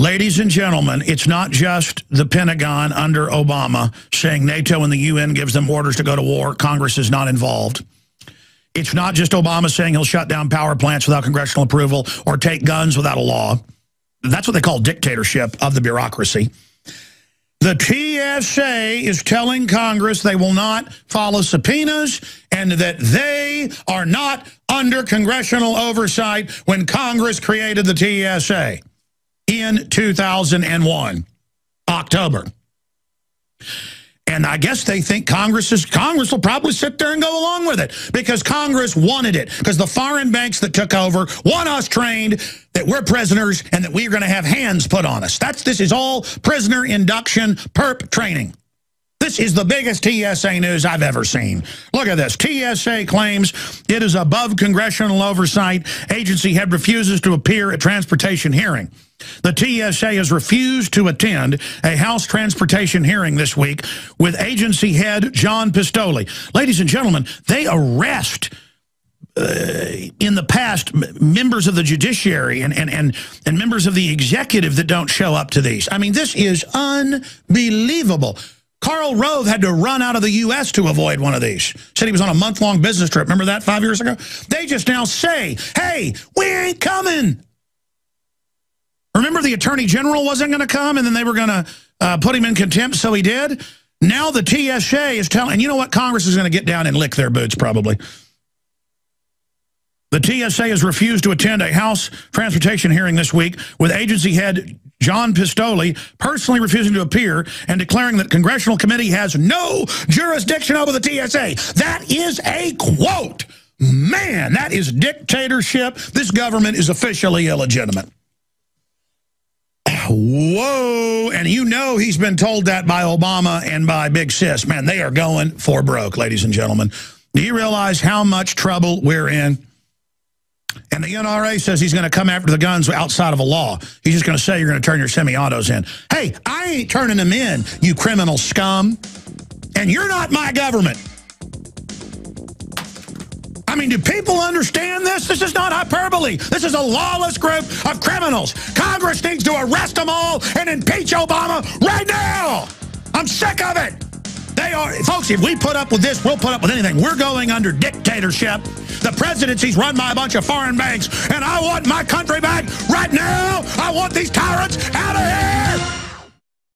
Ladies and gentlemen, it's not just the Pentagon under Obama saying NATO and the UN gives them orders to go to war. Congress is not involved. It's not just Obama saying he'll shut down power plants without congressional approval or take guns without a law. That's what they call dictatorship of the bureaucracy. The TSA is telling Congress they will not follow subpoenas and that they are not under congressional oversight when Congress created the TSA in 2001, October. And I guess they think Congress is Congress will probably sit there and go along with it because Congress wanted it. Because the foreign banks that took over want us trained that we're prisoners and that we're going to have hands put on us. That's this is all prisoner induction perp training. This is the biggest TSA news I've ever seen. Look at this. TSA claims it is above congressional oversight. Agency head refuses to appear at transportation hearing. The TSA has refused to attend a House transportation hearing this week with agency head John Pistole. Ladies and gentlemen, they arrest uh, in the past members of the judiciary and, and, and, and members of the executive that don't show up to these. I mean, this is unbelievable. Karl Rove had to run out of the U.S. to avoid one of these. Said he was on a month-long business trip. Remember that five years ago? They just now say, hey, we ain't coming. Remember the attorney general wasn't going to come and then they were going to uh, put him in contempt, so he did? Now the TSA is telling, and you know what? Congress is going to get down and lick their boots probably. The TSA has refused to attend a House transportation hearing this week with agency head John Pistole personally refusing to appear and declaring that congressional committee has no jurisdiction over the TSA. That is a quote. Man, that is dictatorship. This government is officially illegitimate. Whoa. And you know he's been told that by Obama and by Big Sis. Man, they are going for broke, ladies and gentlemen. Do you realize how much trouble we're in? And the NRA says he's going to come after the guns outside of a law. He's just going to say you're going to turn your semi-autos in. Hey, I ain't turning them in, you criminal scum. And you're not my government. I mean, do people understand this? This is not hyperbole. This is a lawless group of criminals. Congress needs to arrest them all and impeach Obama right now. I'm sick of it. They are, folks, if we put up with this, we'll put up with anything. We're going under dictatorship. The presidency's run by a bunch of foreign banks, and I want my country back right now. I want these tyrants.